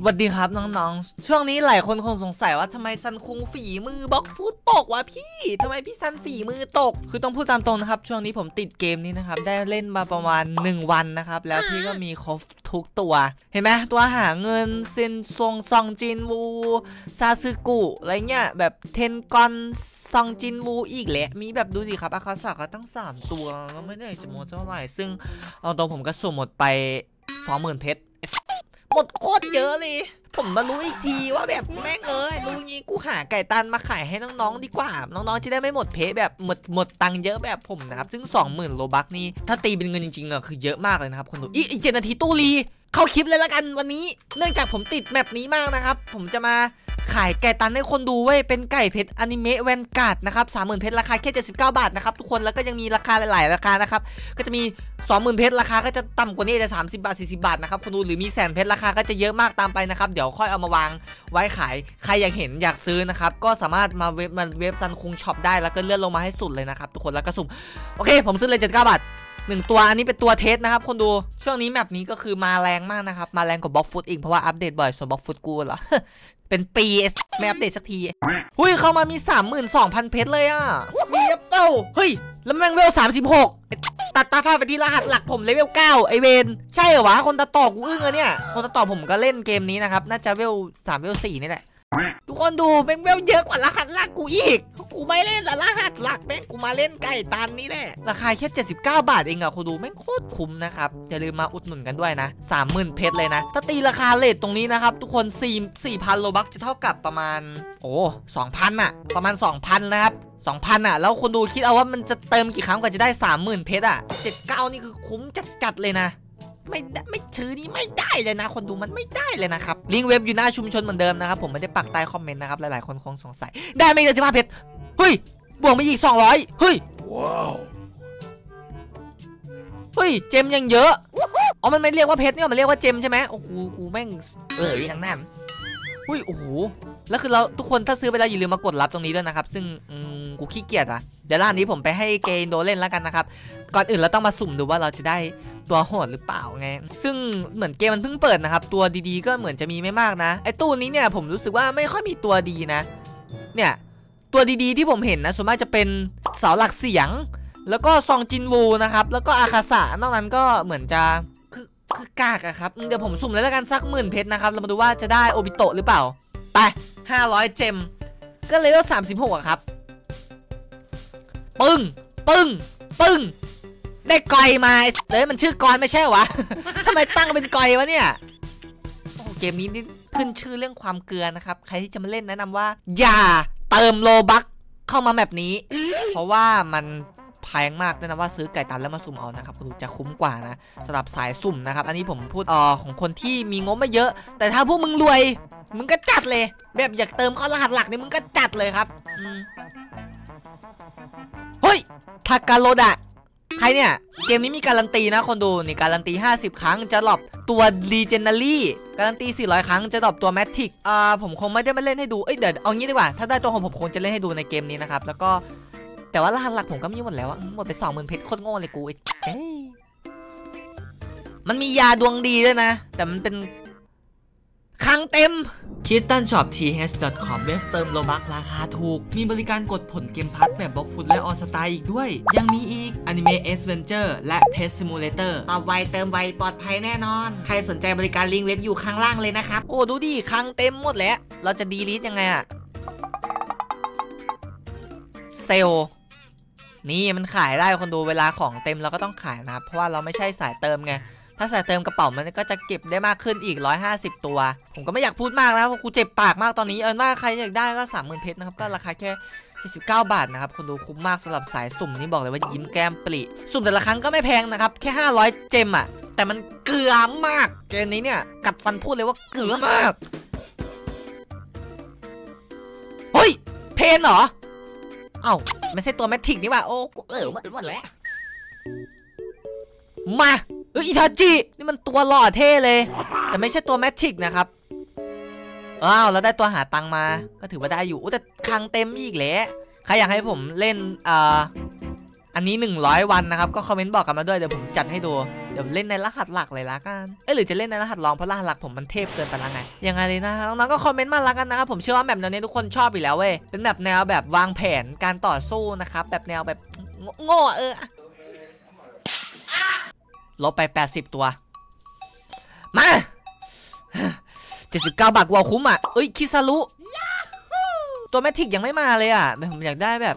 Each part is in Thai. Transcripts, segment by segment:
สวัสดีครับน้องๆ ช่วงนี้หลายคนคงสงสัยว่าทำไมซันคุงฝีมือบล็อกฟุตตกวะพี่ทำไมพี่ซันฝีมือตก คือต้องพูดตามตรงนะครับ ช่วงนี้ผมติดเกมนี้นะครับ ได้เล่นมาประมาณ 1 วันนะครับ แล้วพี่ก็มีครบทุกตัว เห็นไหมตัวหาเงินเซนซงซองจินวูซาซึกุอะไรเงี้ยแบบเทนกอนซองจินวูอีกแหละมีแบบดูสิครับอาคาสะก็ตั้ง 3 ตัวก็ไม่ได้จะโมเท่าไหร่ซึ่งเอาตัวผมก็สุ่มหมดไป 20,000เพชร โคตรเยอะเลย ผมมารู้อีกทีว่าแบบแม่งเอ้ยรู้งี้กูหาไก่ตันมาขายให้น้องๆดีกว่า น้องๆจะได้ไม่หมดเพแบบหมดหมดตังค์เยอะแบบผมนะครับ ซึ่ง 20,000 Robux นี่ถ้าตีเป็นเงินจริงๆอะคือเยอะมากเลยนะครับคนดูอีกเจ็ดนาทีตู้ re เข้าคลิปเลยละกันวันนี้ เนื่องจากผมติด map นี้มากนะครับ ผมจะมาขายไก่ตันให้คนดูเว้ย เป็นไก่เพชร Anime Vanguards นะครับสามหมื่นเพชรราคาแค่79 บาทนะครับทุกคน แล้วก็ยังมีราคาหลาย ๆ ราคานะครับ ก็จะมี 20,000 เพชรราคาก็จะต่ำกว่านี้จะ 30 บาท 40 บาทนะครับคนดู หรือมีแสนเพชรราคาก็จะเยอะมากตามไปนะครับ เดี๋ยวค่อยเอามาวางไว้ขาย ใครอยากเห็นอยากซื้อนะครับ ก็สามารถมาเว็บมาเว็บซันคุงช็อปได้ แล้วก็เลื่อนลงมาให้สุดเลยนะครับทุกคน แล้วก็สุ่ม โอเค ผมซื้อเลย79บาท หนึ่งตัวอันนี้เป็นตัว test นะครับคนดูช่วงนี้ map นี้ก็คือมาแรงมากนะครับ มาแรงกว่า Blox Fruits อีกเพราะว่าอัปเดตบ่อยส่วน Blox Fruits กูเหรอเป็นปีไม่อัปเดตสักทีหุ้ยเข้ามามี 32,000 เพชรเลยอะ มีแอปเปิลเฮ้ย แล้วแม่งเวล 36 ตัดภาพไปที่รหัสหลักผม level 9 ไอ้เวร ใช่เหรอวะ คนตัดต่อกูอึ้งอะเนี่ย คนตัดต่อผมก็เล่นเกมนี้นะครับ น่าจะเวล 3 เวล 4 นี่แหละ ทุกคนดูแม่งเวลเยอะกว่ารหัสหลักกูอีก กูไม่เล่นแต่รหัสหลักแม่งกูมาเล่นไก่ตันนี่แหละ ราคาแค่ 79 บาทเองอะคุณดูแม่งโคตรคุ้มนะครับ อย่าลืมมาอุดหนุนกันด้วยนะ 30,000 เพชรเลยนะ ถ้าตีราคา rate ตรงนี้นะครับ ทุกคน4 4,000โลบักจะเท่ากับประมาณ โอ้2,000อะประมาณ 2,000 นะครับ2,000อะแล้วคนดูคิดเอาว่ามันจะเติมกี่ครั้งกว่าจะได้ 30,000 เพชรอะ79 นี่คือคุ้มจัดๆเลยนะ ไม่ได้ไม่ซื้อนี่ไม่ได้เลยนะ คนดูมันไม่ได้เลยนะครับลิงก์เว็บอยู่หน้าชุมชนเหมือนเดิมนะครับผมไม่ได้ปักใต้คอมเมนต์นะครับหลายๆคนคงสงสัย ได้ไม่เกินสิบห้าเพชรเฮ้ยบวกไปอีก 200 เฮ้ยว้าวเฮ้ยเจมยังเยอะอ๋อมันไม่เรียกว่าเพชรเนี่ยมันเรียกว่าเจมใช่ไหมโอ้โหกูแม่งเอออย่างนั้นเฮ้ยโอ้โหแล้วคือเราทุกคนถ้าซื้อไปแล้วอย่าลืมมากดรับตรงนี้ด้วยนะครับ ซึ่งอืมกูขี้เกียจอะเดี๋ยวร้านนี้ผมไปให้เกย์โดเล่นแล้วกันนะครับ ก่อนอื่นเราต้องมาสุ่มดูว่าเราจะได้ ตัวโหดหรือเปล่าไง ซึ่งเหมือนเกมมันเพิ่งเปิดนะครับ ตัวดีๆก็เหมือนจะมีไม่มากนะ ไอ้ตู้นี้เนี่ยผมรู้สึกว่าไม่ค่อยมีตัวดีนะ เนี่ย ตัวดีๆที่ผมเห็นนะส่วนมากจะเป็นเสาหลักเสียง แล้วก็ซองจินวูนะครับ แล้วก็อาคาสะนอกนั้นก็เหมือนจะคือคือกากอะครับ เดี๋ยวผมสุ่มเลยแล้วกันสักหมื่นเพชรนะครับ เรามาดูว่าจะได้โอบิโตะหรือเปล่า ไป500เจม ก็เลเวล36อะครับ ปึ้ง ปึ้ง ปึ้ง ได้กอยมาเลยมันชื่อกอยไม่ใช่วะทำไมตั้งเป็นกอยวะเนี่ยโอ้เกมนี้นี่ขึ้นชื่อเรื่องความเกลือนะครับ ใครที่จะมาเล่นแนะนำว่า อย่าเติมโลบักเข้ามาแบบนี้ เพราะว่ามันแพงมากแนะนำว่าซื้อไก่ตันแล้วมาสุ่มเอานะครับดูจะคุ้มกว่านะสำหรับสายสุ่มนะครับ อันนี้ผมพูดอ่อของคนที่มีงบไม่เยอะ แต่ถ้าพวกมึงรวย มึงก็จัดเลย แบบอยากเติมเข้ารหัสหลักนี่มึงก็จัดเลยครับเฮ้ยทากาโรดะ ใครเนี่ย เกมนี้มีการันตีนะคนดูนี่การันตี 50 ครั้งจะหลบตัว Legendary การันตี 400 ครั้งจะดรอปตัว Matic อ่าผมคงไม่ได้มาเล่นให้ดู เอ้ยเดี๋ยวเอางี้ดีกว่า ถ้าได้ตัวของผมคงจะเล่นให้ดูในเกมนี้นะครับ แล้วก็แต่ว่ารหัสหลักผมก็มีหมดแล้วหมดไป 20,000เพชรโคตรโง่เลยกูเอ้ยมันมียาดวงดีด้วยนะ แต่มันเป็น ครั้งเต็ม k i s t a n Shop th.com เว็บเติม Robux ราคาถูก มีบริการกดผล Game Pass แบบ Blox Fruits และ All Star อีกด้วย ยังมีอีก Anime Adventure และ Pet Simulator ตอบไวเติมไวปลอดภัยแน่นอน ใครสนใจบริการลิงก์เว็บอยู่ข้างล่างเลยนะครับ โอ้ ดูดิครั้งเต็มหมดแล้ว เราจะดีลิทยังไงอะเซลล์นี่มันขายได้คนดูเวลาของเต็มเราก็ต้องขายนะครับเพราะว่าเราไม่ใช่สายเติมไง ถ้าใสายเติมกระเป๋ามันก็จะเก็บได้มากขึ้นอีก 150 ตัว ผมก็ไม่อยากพูดมากนะเพราะกูเจ็บปากมากตอนนี้เอาเป็นว่าใครอยากได้ก็30,000เพชรนะครับก็ราคาแค่79 บาทนะครับคนดูคุ้มมากสำหรับสายสุ่มนี่บอกเลยว่ายิ้มแก้มปริสุ่มแต่ละครั้งก็ไม่แพงนะครับแค่ 500 เจมอะแต่มันเกลือมากเกมนี้เนี่ยกัดฟันพูดเลยว่าเกลือมากเฮ้ยเพนเหรอเอ้าไม่ใช่ตัวแมทริกนี่ว่าโอ้กูเออมดหมดแล้วมา เอออิทาจินี่มันตัวหล่อเท่เลย แต่ไม่ใช่ตัวแมทริกนะครับอ้าวแล้วได้ตัวหาตังมา ก็ถือว่าได้อยู่แต่คังเต็มอีกแล้วใครอยากให้ผมเล่นอ่าอันนี้ 100 วันนะครับ ก็คอมเมนต์บอกกันมาด้วยเดี๋ยวผมจัดให้ดูเดี๋ยวเล่นในรหัสหลักเลยละกันเอ้ยหรือจะเล่นในรหัสรองเพราะรหัสหลักผมมันเทพเกินไปละไงยังไงเลยนะน้องๆก็คอมเมนต์มาละกันนะครับผมเชื่อว่าแบบแนวนี้ทุกคนชอบอยู่แล้วเว้ยเป็นแบบแนวแบบวางแผนการต่อสู้นะครับแบบแนวแบบโง่เออ ลบไป 80 ตัว มา 79 บาทกว่าคุ้มอะเอ้ย คิซารุ ตัวแมทิกยังไม่มาเลยอะ ผมอยากได้แบบ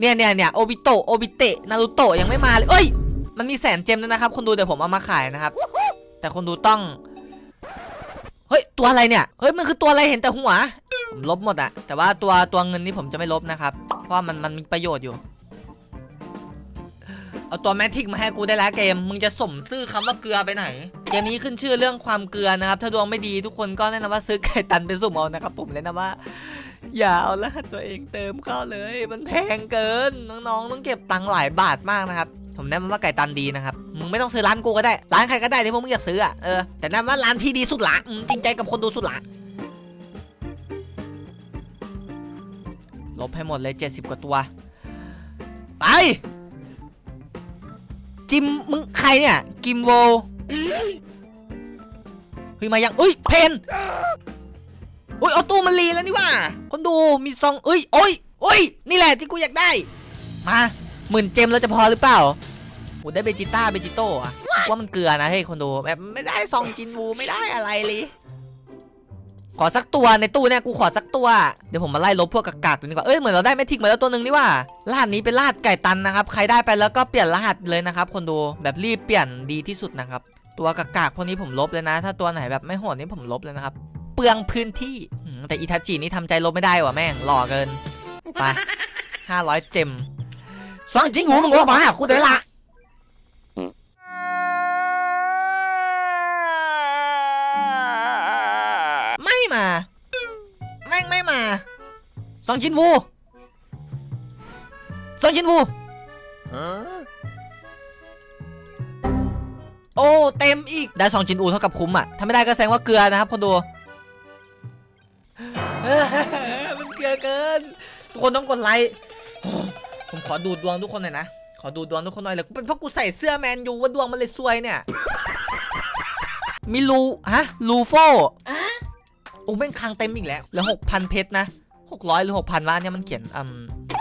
เนี่ยเนี่ยเนี่ยโอบิโตะโอบิเตะ นารูโตะยังไม่มาเลย เอ้ย มันมีแสนเจมด้วยนะครับ คนดูเดี๋ยวผมเอามาขายนะครับ แต่คนดูต้อง เฮ้ย ตัวอะไรเนี่ย เฮ้ย มันคือตัวอะไรเห็นแต่หัว ผมลบหมดอะ แต่ว่าตัวตัวเงินนี่ผมจะไม่ลบนะครับ เพราะมันมันมีประโยชน์อยู่ เอาตัวแมทิกมาให้กูได้แล้วเกม มึงจะสมซื่อคำว่าเกลือไปไหน เกมนี้ขึ้นชื่อเรื่องความเกลือนะครับ ถ้าดวงไม่ดีทุกคนก็แนะนำว่าซื้อไก่ตันเป็นสุ่มเอานะครับผมแนะนำว่า อย่าเอารหัสตัวเองเติมเข้าเลย มันแพงเกิน น้องๆ ต้องเก็บตังค์หลายบาทมากนะครับผมแนะนำว่าไก่ตันดีนะครับ มึงไม่ต้องซื้อร้านกูก็ได้ ร้านใครก็ได้ที่พวกมึงอยากซื้ออะ เออ แต่แนะนำว่าร้านพี่ดีสุดละจริงใจกับคนดูสุดละลบให้หมดเลย 70 กว่าตัว ไป จิมมึงใครเนี่ย กิมโวเฮ้ยมายังเอ้ยเพนโอ้ยเอาตู้มัน re แล้วนี่หว่า คนดูมีซองเอ้ยโอ้ยโอ้ยนี่แหละที่กูอยากได้ มาหมื่น gem แล้วจะพอหรือเปล่าโอ้ได้เบจิต้าเบจิโต้อะวะมันเกลือนะเฮ้ยคนดูแบบไม่ได้ซองจินวูไม่ได้อะไรเลย ขอสักตัวในตู้เนี่ยกูขอสักตัว เดี๋ยวผมมาไล่ลบพวกกากๆตัวนี้ก่อน เอ้ยเหมือนเราได้ Mythic มาแล้วตัวหนึ่งนี่หว่ารหัสนี้เป็นรหัสไก่ตันนะครับ ใครได้ไปแล้วก็เปลี่ยนรหัสเลยนะครับ คนดูแบบรีบเปลี่ยนดีที่สุดนะครับ ตัวกากๆพวกนี้ผมลบเลยนะ ถ้าตัวไหนแบบไม่โหดนี่ผมลบเลยนะครับ เปลืองพื้นที่ แต่อิทาจินี่ทำใจลบไม่ได้ว่ะแม่งหล่อเกิน ไปห้าร้อยเจมสองจริงหูมึงลบมาหากูเดี๋ยวละ สองจินวูสองจินวูโอ้เต็มอีกได้สองจินอูเท่ากับคุ้มอะถ้าไม่ได้ก็แสดงว่าเกลือนะครับคนดูมันเกลือเกิน ทุกคนต้องกดไลค์ผมขอดูดวงทุกคนหน่อยนะขอดูดวงทุกคนหน่อยเลยเป็นเพราะกูใส่เสื้อแมนยูว่าดวงมันเลยซวยเนี่ยมีลูฮะลูโฟโอ้แม่งคังเต็มอีกแล้วแล้วหกพันเพชรนะ หกร้อยหรือหกพันวะเนี่ยมันเขียนอืม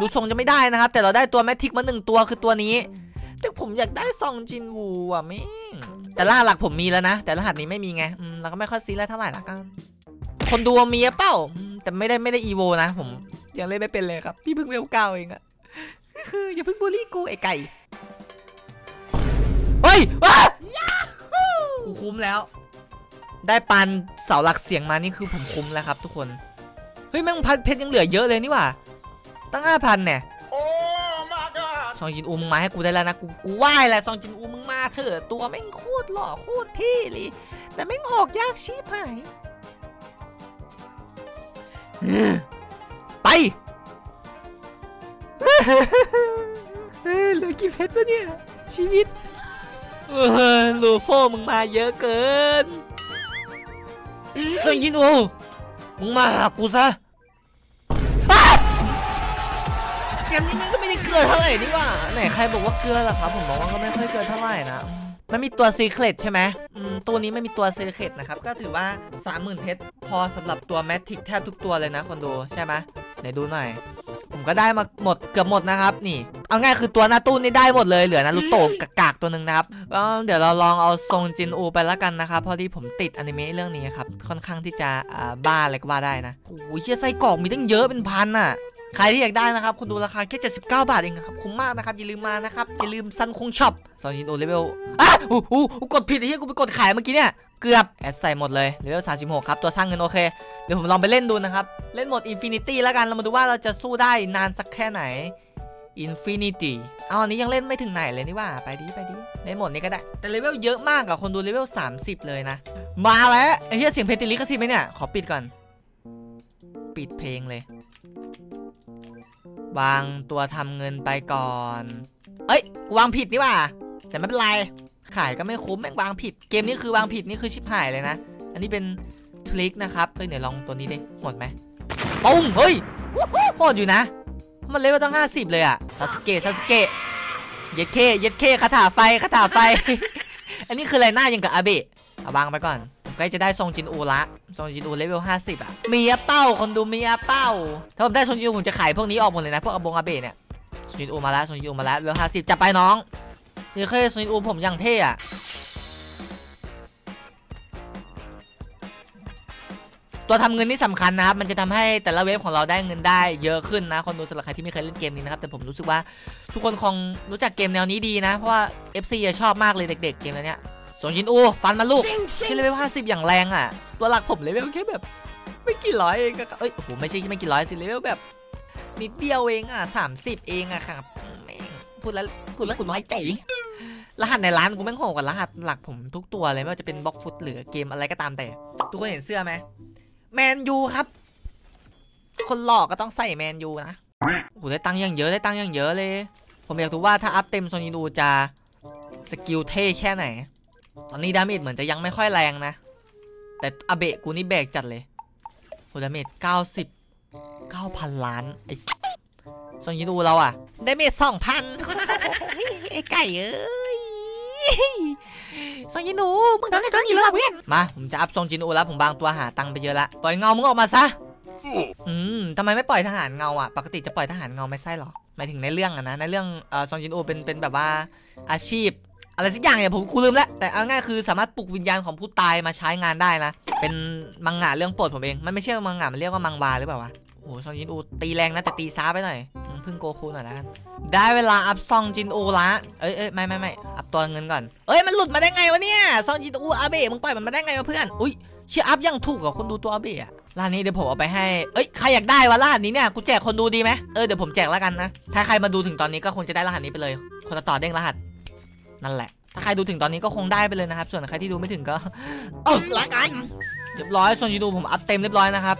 ดูทรงจะไม่ได้นะครับ แต่เราได้ตัวแมทริกมาหนึ่งตัวคือตัวนี้แต่ผมอยากได้ซองจินวูอะแม่งแต่รหัสหลักผมมีแล้วนะ แต่รหัสนี้ไม่มีไงอืมเราก็ไม่ค่อยซีแล้วเท่าไหร่ละกัน คนดูมีเปล่าแต่ไม่ได้ไม่ได้อีโวนะ ผมยังเล่นไม่เป็นเลยครับ พี่เพิ่งเวลเก้าเองอะอย่าเพิ่งบูลลี่กูไอ้ไก่เฮ้ยว้ากูคุ้มแล้ว ได้ปันเสาหลักเสียงมานี่คือผมคุ้มแล้วครับทุกคน ฮ้ยแม่งพัดเพชรยังเหลือเยอะเลยนี่หว่าตั้งห้าพันเนี่ยซองจินอูมึงมาให้กูได้แล้วนะกูกูไหว้แหละซองจินอูมึงมาเถอะตัวแม่งโคตรหล่อโคตรเท่เลยแต่แม่งออกยากชีพหายเออไปเออเหลือกี่เพชรวะเนี่ยชีวิตเออลูโฟมึงมาเยอะเกินซองจินอูมึงมาหากูซะ มนี้มันก็ไม่ได้เกลือเท่าไหร่นี่ว่าไหนใครบอกว่าเกลือล่ะครับผมบอกว่าก็ไม่ค่อยเกลือเท่าไหร่นะมันมีตัวซีเครตใช่ไหมตัวนี้ไม่มีตัวซีเครตนะครับ ก็ถือว่า 30,000เพชรพอสำหรับตัวแมททิกแทบทุกตัวเลยนะคนดูใช่ไหมไหนดูหน่อย ผมก็ได้มาหมดเกือบหมดนะครับนี่ เอาง่ายคือตัวหน้าตู้นี่ได้หมดเลยเหลือนารูโตะกากตัวหนึ่งนะครับก็เดี๋ยวเราลองเอาซองจินวูไปแล้วกันนะครับเพราะที่ผมติดอนิเมะเรื่องนี้ครับค่อนข้างที่จะบ้าอะไรก็ว่าได้นะโอ้ยเชี่ยไส้กรอกมีตั้งเยอะเป็นพันอะ ใครที่อยากได้นะครับคนดูราคาแค่ 79 บาทเองครับคุ้มมากนะครับอย่าลืมมานะครับอย่าลืมซันคุงช็อปซองจินวู level อะอู้หูกดผิดไอ้เหี้ยกูไปกดขายเมื่อกี้เนี่ยเกือบแอดใส่หมดเลยเลเวล36 ครับ ตัวสร้างเงินโอเค เดี๋ยวผมลองไปเล่นดูนะครับ เล่นโหมด Infinity แล้วกันเรามาดูว่าเราจะสู้ได้นานสักแค่ไหนInfinity เอาอันนี้ยังเล่นไม่ถึงไหนเลยนี่หว่าไปดิไปดิเล่นโหมดนี้ก็ได้ แต่เลเวลเยอะมากอะคนดูเลเวล30 เลยนะ มาแล้วไอ้เหี้ยเสียงเพลงติลิขสิทธิ์ไหมเนี่ยขอปิดก่อน ปิดเพลงเลย วางตัวทำเงินไปก่อน เอ้ย กูวางผิดนี่หว่า แต่ไม่เป็นไร ขายก็ไม่คุ้มแม่งวางผิด เกมนี้คือวางผิดนี่คือชิบหายเลยนะ อันนี้เป็น trick นะครับ เฮ้ยเดี๋ยวลองตัวนี้ดิโหดไหมปุ้ง เฮ้ยโหดอยู่นะ มันเลเวลตั้ง 50 เลยอะซาสเกะซาสเกะ เย็ดเค เย็ดเคคาถาไฟคาถาไฟ อันนี้คืออะไรหน้ายังกับอาเบะเอาวางไปก่อน ใกล้จะได้ซองจินวูละซองจินวู level 50อะมีอะเป้าคนดูมีอะเป้า ถ้าผมได้ซองจินวูผมจะขายพวกนี้ออกหมดเลยนะพวกอาบงอาเบะเนี่ยซองจินวูมาแล้วซองจินวูมาแล้ว level 50จับไปน้องนี่เคยซองจินวูผมอย่างเท่อะตัวทำเงินนี่สำคัญนะครับ มันจะทำให้แต่ละ wave ของเราได้เงินได้เยอะขึ้นนะ คนดูสำหรับใครที่ไม่เคยเล่นเกมนี้นะครับ แต่ผมรู้สึกว่าทุกคนคงรู้จักเกมแนวนี้ดีนะ เพราะว่า FC อะชอบมากเลยเด็ก ๆ เกมแนวเนี้ย ซองจินวูฟันมาลูกที level 50อย่างแรงอะ ตัวหลักผมเลเวลแค่แบบ ไม่กี่ร้อยเองอะเอ้ยโอ้โหไม่ใช่ไม่กี่ร้อยสิเลเวลแบบ นิดเดียวเองอะ30เองอะครับแม่งพูดแล้วพูดแล้วคุณน้อยใจรหัสในร้านกูแม่งโหดกว่ารหัสหลักผมทุกตัวเลยไม่ว่าจะเป็น Blox Fruits หรือเกมอะไรก็ตามแต่ ทุกคนเห็นเสื้อไหมแมนยูครับ คนหลอกก็ต้องใส่แมนยูนะโอ้โหได้ตังค์อย่างเยอะได้ตังค์อย่างเยอะเลย ผมอยากรู้ว่าถ้า up เต็มซองจินอูจะ skill เท่แค่ไหน ตอนนี้ damage เหมือนจะยังไม่ค่อยแรงนะ แต่อาเบะกูนี่แบกจัดเลยโห damage 90 9,000ล้านไอ้ซองจินอูเราอะ damage 2,000ไอ้ไก่เอ้ยโซนินูมึงทำได้ตัวนี้หรือเปล่าเพื่อน มา ผมจะอัพโซนจินูแล้วผมบางตัวหาตังค์ไปเยอะละ ปล่อยเงา มึงออกมาซะ อืมทำไมไม่ปล่อยทหารเงาอะ ปกติจะปล่อยทหารเงาไม่ใช่หรอ หมายถึงในเรื่องอะนะ ในเรื่องเอ่อซองจินโอเป็น เป็นแบบว่าอาชีพ อะไรสักอย่างเนี่ยผมกูลืมแล้วแต่เอาง่ายคือสามารถปลุกวิญญาณของผู้ตายมาใช้งานได้นะ เป็นมังงะเรื่องโปรดผมเองมันไม่ใช่มังงะมันเรียกว่ามังวาหรือเปล่าวะโอ้โหซองจินโอตีแรงนะแต่ตีซ้าไปหน่อยพึ่งโกคูหน่อยแล้วกันได้เวลาอัพซองจินโอละเอ้ยเอ้ยไม่ไม่ไม่อัพตัวเงินก่อนเอ้ยมันหลุดมาได้ไงวะเนี่ยซองจินโออาเบะมึงปล่อยมันมาได้ไงวะเพื่อนอุ้ยเชียร์อัพยังถูกกับคนดูตัวอาเบะอะร้านนี้เดี๋ยวผมเอาไปให้ เอ้ย ใครอยากได้วะรหัสนี้เนี่ย กูแจกคนดูดีไหมเออ เดี๋ยวผมแจกแล้วกันนะ ถ้าใครมาดูถึงตอนนี้ก็คงจะได้รหัสนี้ไปเลย คนต่อเด้งรหัส นั่นแหละ ถ้าใครดูถึงตอนนี้ก็คงได้ไปเลยนะครับ ส่วนใครที่ดูไม่ถึงก็เอาละกันเรียบร้อยส่วนยูดูผมอัพเต็มเรียบร้อยนะครับ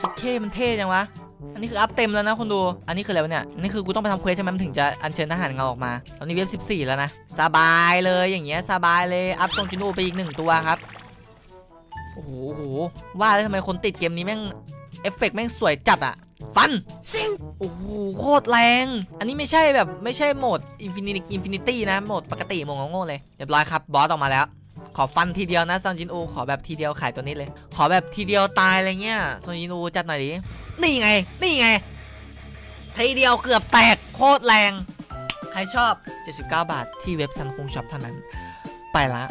ชิคเคมันเท่จังวะอันนี้คือ up เต็มแล้วนะคนดู อันนี้คืออะไรวะเนี่ยอันนี้คือกูต้องไปทำ quest ใช่ไหมมันถึงจะอัญเชิญทหารเงาออกมา ตอนนี้ wave 14 แล้วนะ สบายเลยอย่างเงี้ยสบายเลย up ซองจินอูไปอีกหนึ่งตัวครับ โอ้โหโอ้โหว่าแล้วทำไมคนติดเกมนี้แม่ง เอฟเฟกต์แม่งสวยจัดอะ ฟันซิงโอ้โหโคตรแรง อันนี้ไม่ใช่แบบไม่ใช่โหมด infinity infinity นะ โหมดปกติโหมดโง่ๆเลยเรียบร้อยครับ boss ออกมาแล้ว ขอฟันทีเดียวนะซองจินอูขอแบบทีเดียวตายตัวนี้เลย ขอแบบทีเดียวตายอะไรเงี้ยซองจินอูจัดหน่อยดินี่ไง นี่ไง ทีเดียวเกือบแตกโคตรแรง ใครชอบ 79 บาทที่เว็บซันคงช็อปเท่านั้น ไปละ